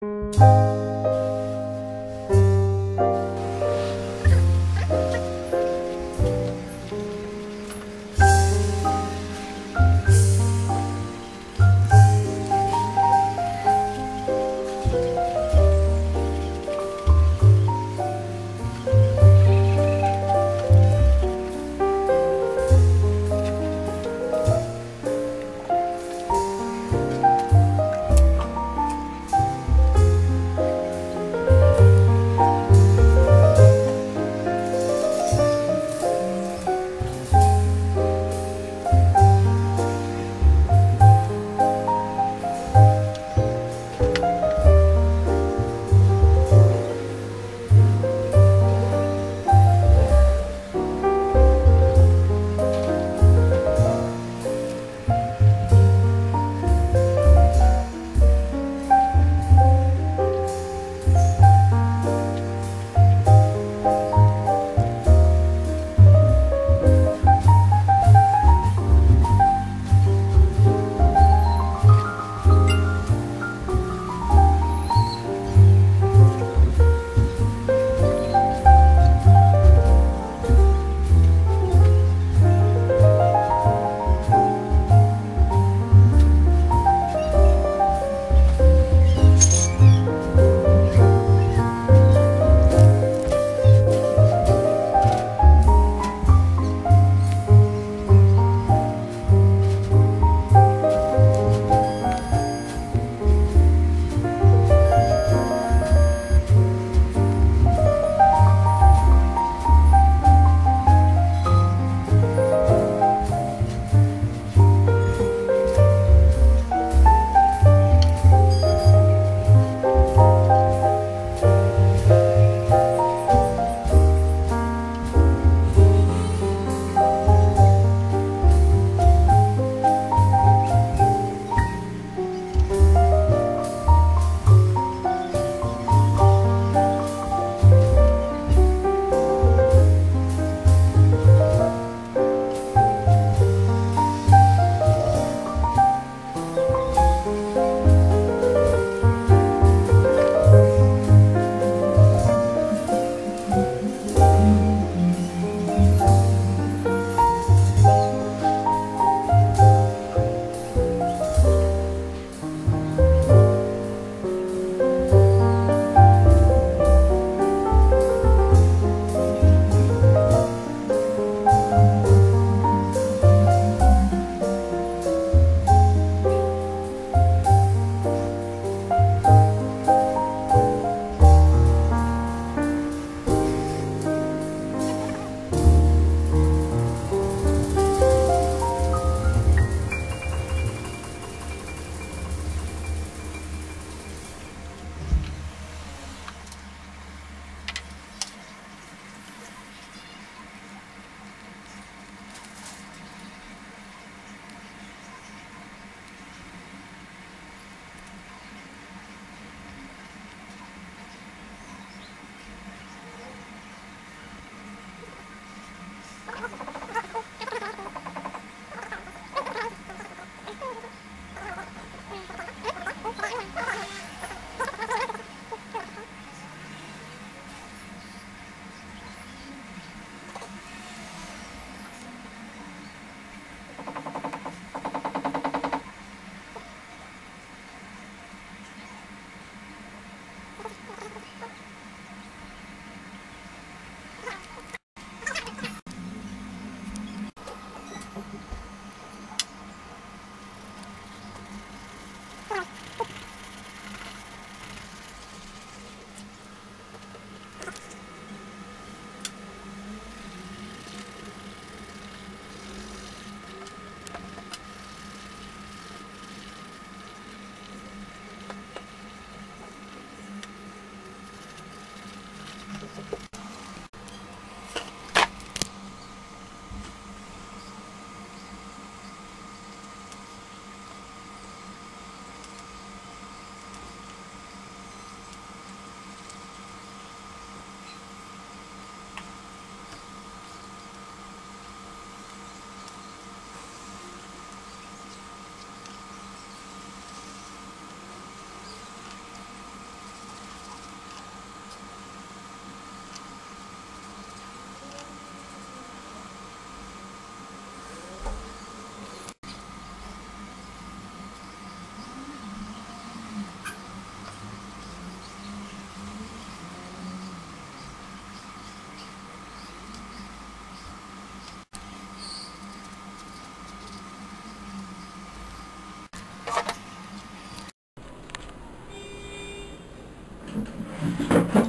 Música ちょっと。